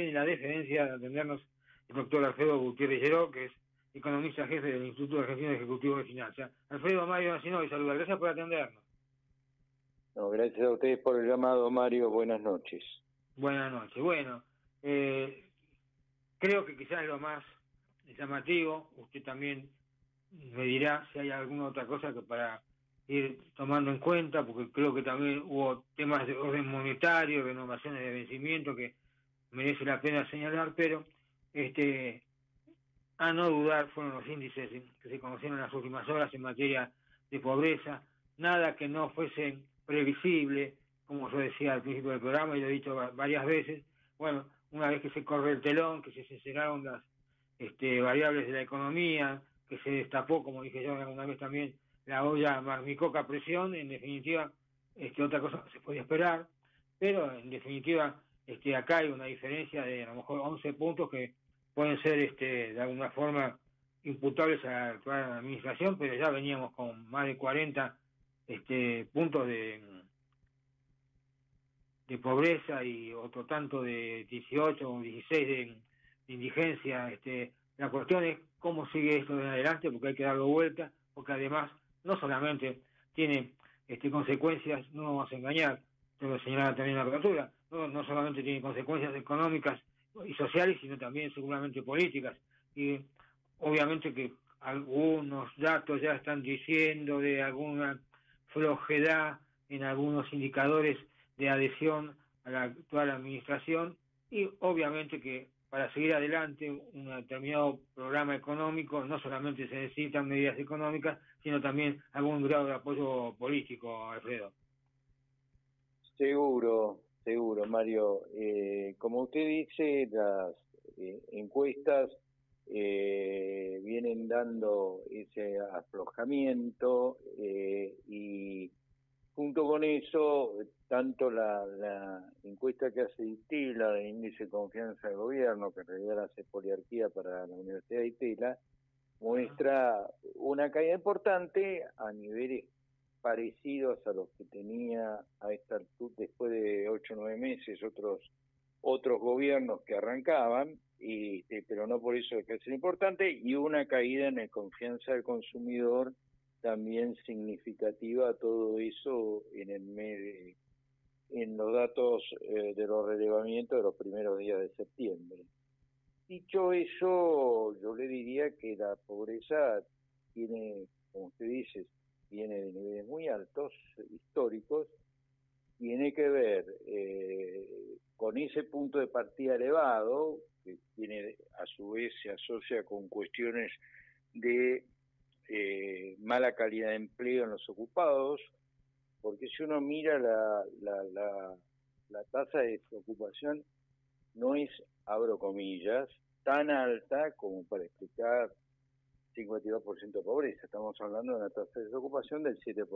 tiene la deferencia de atendernos el doctor Alfredo Gutiérrez Lleró, que es economista jefe del Instituto Argentino Ejecutivo de Finanzas. Alfredo Mario Nacino, y saluda. Gracias por atendernos. No, gracias a ustedes por el llamado, Mario. Buenas noches. Buenas noches. Bueno, eh, creo que quizás lo más llamativo, usted también me dirá si hay alguna otra cosa que para ir tomando en cuenta, porque creo que también hubo temas de orden monetario, renovaciones de vencimiento que merece la pena señalar, pero este a no dudar fueron los índices que se conocieron en las últimas horas en materia de pobreza, nada que no fuese previsible, como yo decía al principio del programa y lo he dicho varias veces, bueno, una vez que se corre el telón, que se cerraron las este, variables de la economía, que se destapó, como dije yo alguna vez también, la olla marmicoca presión, en definitiva, este, otra cosa se podía esperar, pero en definitiva, este, acá hay una diferencia de a lo mejor 11 puntos que pueden ser este, de alguna forma imputables a la actual administración, pero ya veníamos con más de 40 este, puntos de, de pobreza y otro tanto de 18 o 16 de, indigencia. Este, la cuestión es cómo sigue esto de adelante, porque hay que darlo vuelta, porque además no solamente tiene este, consecuencias, no vamos a engañar, tengo que señalar también la apertura, no, no solamente tiene consecuencias económicas y sociales, sino también seguramente políticas. Y obviamente que algunos datos ya están diciendo de alguna flojedad en algunos indicadores de adhesión a la actual administración y obviamente que para seguir adelante un determinado programa económico no solamente se necesitan medidas económicas, sino también algún grado de apoyo político, Alfredo. Seguro, seguro, Mario. Eh, como usted dice, las eh, encuestas eh, vienen dando ese aflojamiento y junto con eso tanto la, la encuesta que hace ITELA de índice de confianza del gobierno, que en realidad hace poliarquía para la Universidad de ITELA, muestra una caída importante a niveles parecidos a los que tenía a esta altura nueve meses otros otros gobiernos que arrancaban, y, este, pero no por eso es que es importante, y una caída en la confianza del consumidor también significativa, todo eso en el mes de en los datos eh, de los relevamientos de los primeros días de septiembre. Dicho eso, yo le diría que la pobreza tiene, como usted dice, viene de niveles muy altos, históricos, tiene que ver eh, con ese punto de partida elevado, que tiene a su vez se asocia con cuestiones de eh, mala calidad de empleo en los ocupados, porque si uno mira la, la, la, tasa de desocupación, no es, abro comillas, tan alta como para explicar 52% de pobreza. Estamos hablando de una tasa de desocupación del 7%,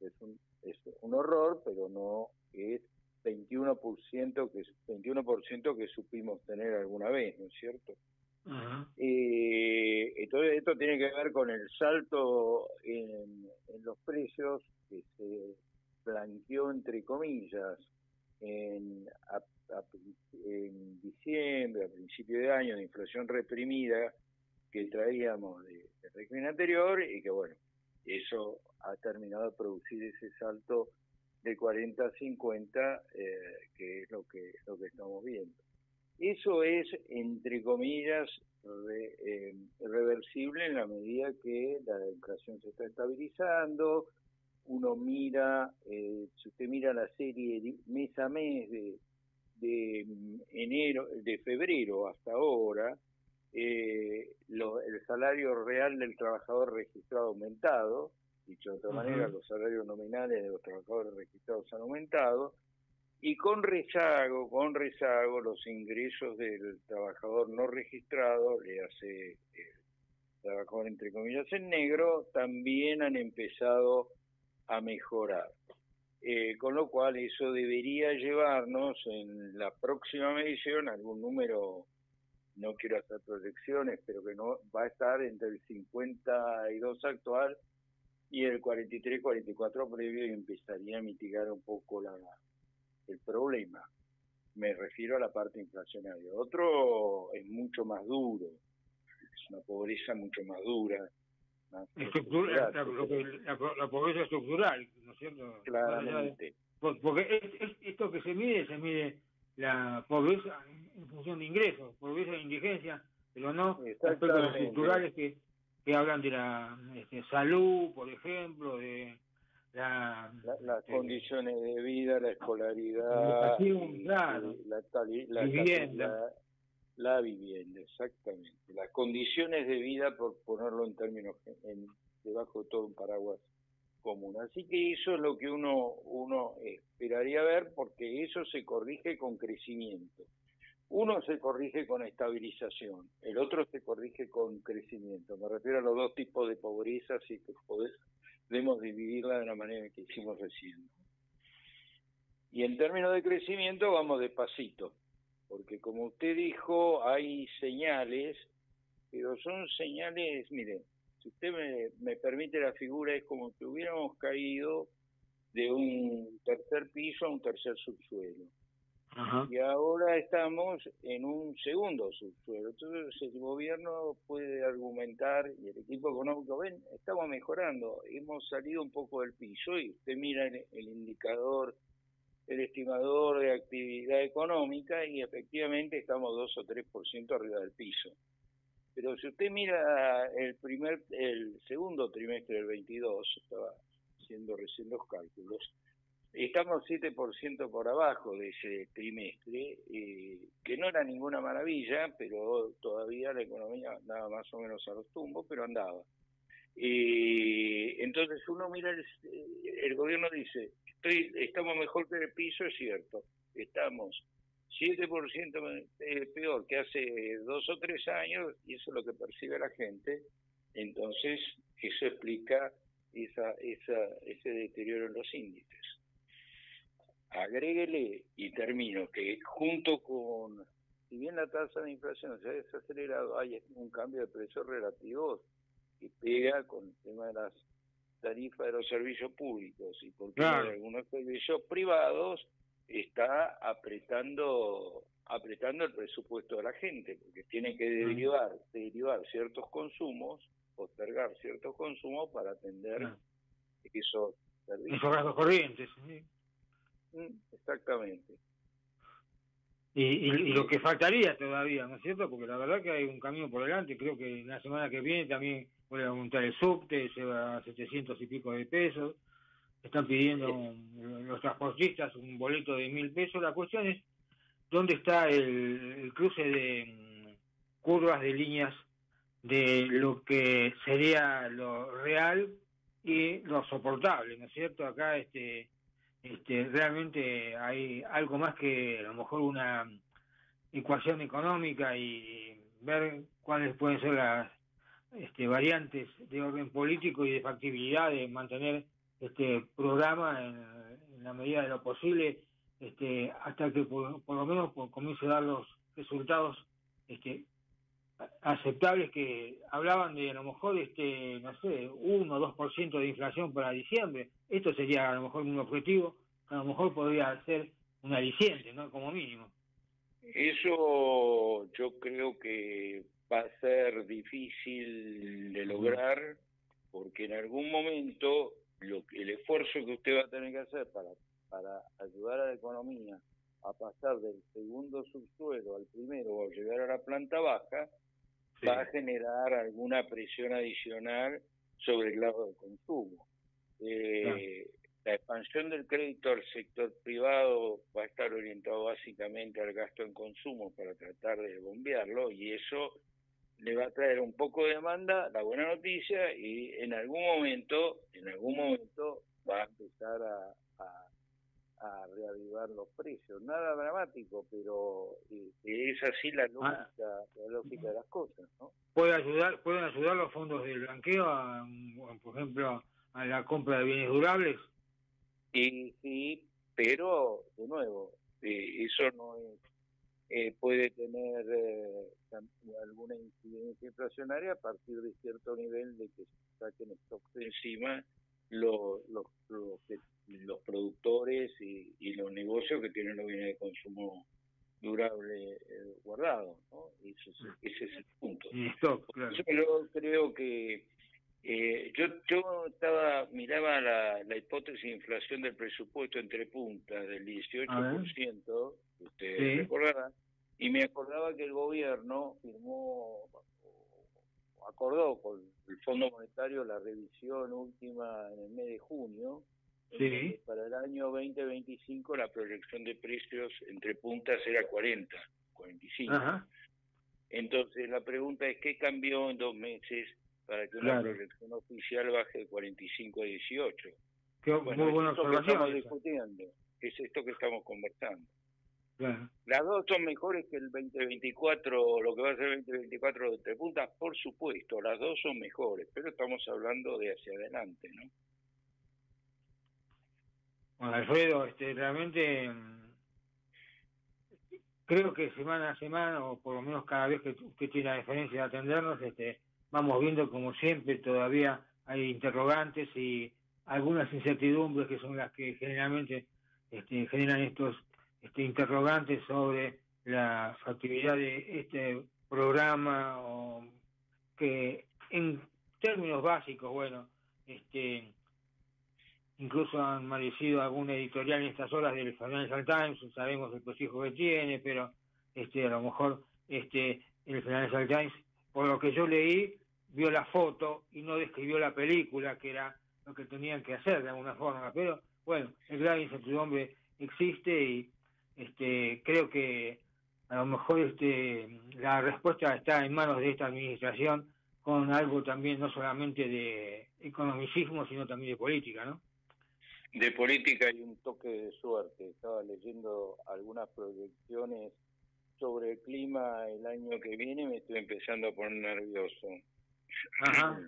que es un, es un horror, pero no es 21% que 21% que supimos tener alguna vez, ¿no es cierto? Eh, entonces esto tiene que ver con el salto en, los precios que se blanqueó entre comillas en, en diciembre, a principio de año, de inflación reprimida que traíamos de, del régimen anterior y que bueno, eso ha terminado de producir ese salto de 40 a 50 eh, que es lo que lo que estamos viendo. Eso es, entre comillas, eh, reversible en la medida que la inflación se está estabilizando. Uno mira, eh, si usted mira la serie mes a mes de, de mm, enero, de febrero hasta ahora, eh, el salario real del trabajador registrado aumentado, dicho de otra manera, los salarios nominales de los trabajadores registrados han aumentado, y con rezago, con rezago, los ingresos del trabajador no registrado, le hace el trabajador entre comillas en negro, también han empezado a mejorar. Eh, con lo cual eso debería llevarnos en la próxima medición algún número, no quiero hacer proyecciones, pero que no va a estar entre el 52 actual y el 43-44 previo y empezaría a mitigar un poco la, el problema. me refiero a la parte inflacionaria. Otro es mucho más duro, es una pobreza mucho más dura. estructural, la, pobreza estructural, ¿no es cierto? Claramente. Porque esto que se mide, se mide la pobreza en función de ingresos, pobreza e indigencia, pero no aspectos estructurales que, que hablan de la este, salud, por ejemplo, de la, las eh, condiciones de vida, la escolaridad, la, la, vivienda. La, vivienda, exactamente. Las condiciones de vida, por ponerlo en términos, en, debajo de todo un paraguas común. Así que eso es lo que uno, uno esperaría ver, porque eso se corrige con crecimiento. Uno se corrige con estabilización, el otro se corrige con crecimiento. Me refiero a los dos tipos de pobreza, si que podemos dividirla de la manera que hicimos recién. Y en términos de crecimiento vamos despacito, porque como usted dijo, hay señales, pero son señales, mire, si usted me, me permite la figura, es como que hubiéramos caído de un tercer piso a un tercer subsuelo. Y ahora estamos en un segundo subsuelo. Entonces el gobierno puede argumentar y el equipo económico, ven, estamos mejorando, hemos salido un poco del piso y usted mira el, indicador, el estimador de actividad económica y efectivamente estamos 2 o 3% arriba del piso. Pero si usted mira el primer, el segundo trimestre del 22, estaba haciendo recién los cálculos, Estamos 7% por abajo de ese trimestre, eh, que no era ninguna maravilla, pero todavía la economía andaba más o menos a los tumbos, pero andaba. Eh, entonces uno mira, el, el gobierno dice, estoy, estamos mejor que el piso, es cierto, estamos 7% eh, peor que hace dos o tres años, y eso es lo que percibe la gente, entonces eso explica esa, esa, ese deterioro en los índices agréguele y termino que junto con, si bien la tasa de inflación se ha desacelerado, hay un cambio de precios relativos que pega con el tema de las tarifas de los servicios públicos y porque algunos servicios privados está apretando apretando el presupuesto de la gente porque tiene que derivar derivar ciertos consumos postergar ciertos consumos para atender esos servicios. Esos gastos corrientes Mm, exactamente. Y, y, lo que faltaría todavía, ¿no es cierto? Porque la verdad que hay un camino por delante. Creo que la semana que viene también voy a aumentar el subte, se va a 700 y pico de pesos. Están pidiendo los transportistas un boleto de mil pesos. La cuestión es dónde está el, cruce de mm, curvas de líneas de lo que sería lo real y lo soportable, ¿no es cierto? Acá este este, realmente hay algo más que a lo mejor una ecuación económica y ver cuáles pueden ser las este, variantes de orden político y de factibilidad de mantener este programa en, la medida de lo posible este, hasta que por, lo menos comience a dar los resultados este, aceptables que hablaban de a lo mejor este no sé 1 o 2% de inflación para diciembre. Esto sería a lo mejor un objetivo a lo mejor podría ser un aliciente no como mínimo. Eso yo creo que va a ser difícil de lograr porque en algún momento lo el esfuerzo que usted va a tener que hacer para para ayudar a la economía a pasar del segundo subsuelo al primero o llegar a la planta baja va a generar alguna presión adicional sobre el lado del consumo. Eh, la expansión del crédito al sector privado va a estar orientado básicamente al gasto en consumo para tratar de bombearlo y eso le va a traer un poco de demanda, la buena noticia, y en algún momento, en algún momento va a empezar a, a los precios. Nada dramático, pero eh, es así la lógica, la lógica de las cosas, ¿no? ¿Puede ayudar, ¿Pueden ayudar los fondos del blanqueo, a, por ejemplo, a la compra de bienes durables? Sí, sí, pero, de nuevo, eh, eso no es, eh, puede tener alguna incidencia inflacionaria a partir de cierto nivel de que se saquen stocks encima los, los, los, los productores y, los negocios que tienen los bienes de consumo durable eh, guardado, ¿no? Ese, ese, es el punto. Yo creo que eh, yo yo estaba miraba la, la hipótesis de inflación del presupuesto entre puntas del 18%, que usted recordará, y me acordaba que el gobierno firmó acordó con el Fondo Monetario la revisión última en el mes de junio Sí. Para el año 2025 la proyección de precios entre puntas era 40, 45. Entonces la pregunta es, ¿qué cambió en dos meses para que una proyección oficial baje de 45 a 18? Qué, bueno, muy buena es esto que estamos discutiendo, es esto que estamos conversando. Las dos son mejores que el 2024, lo que va a ser el 2024 de tres puntas, por supuesto, las dos son mejores, pero estamos hablando de hacia adelante, ¿no? Bueno, Alfredo, este, realmente creo que semana a semana, o por lo menos cada vez que usted tiene la diferencia de atendernos, este, vamos viendo como siempre todavía hay interrogantes y algunas incertidumbres que son las que generalmente este, generan estos este, interrogantes sobre la factibilidad de este programa o que en términos básicos, bueno, este incluso han merecido algún editorial en estas horas del Financial Times, sabemos el prestigio que tiene, pero este a lo mejor este el Financial Times, por lo que yo leí, vio la foto y no describió la película, que era lo que tenían que hacer de alguna forma, pero bueno, el gran incertidumbre existe y este creo que a lo mejor este la respuesta está en manos de esta administración con algo también no solamente de economicismo, sino también de política, ¿no? de política hay un toque de suerte. Estaba leyendo algunas proyecciones sobre el clima el año que viene y me estoy empezando a poner nervioso. Ajá.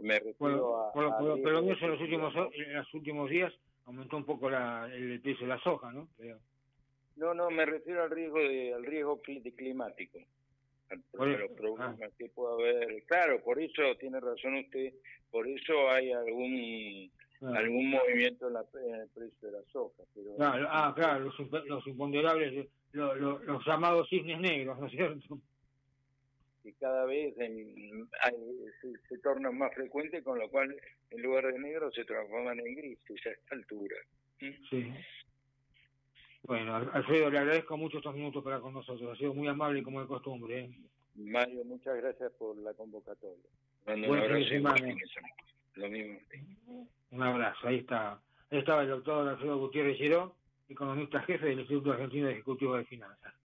Me refiero a, pero en los últimos en los últimos días aumentó un poco la, el precio de la soja, ¿no? No, no, me refiero al riesgo de, al riesgo climático. A, los problemas ah. que pueda haber. Claro, por eso tiene razón usted, por eso hay algún algún movimiento en, la, el precio de la soja. Pero ah, claro, los, los imponderables, los llamados cisnes negros, ¿no es cierto? Que cada vez se, se, tornan más frecuentes, con lo cual en lugar de negro se transforman en grises a esta altura. Sí. Bueno, Alfredo, le agradezco mucho estos minutos para con nosotros. Ha sido muy amable como de costumbre. ¿eh? Mario, muchas gracias por la convocatoria. Buen semana. Lo mismo. Un abrazo. Ahí está. Ahí estaba el doctor Alfredo Gutiérrez Girón, economista jefe del Instituto Argentino de Ejecutivo de Finanzas.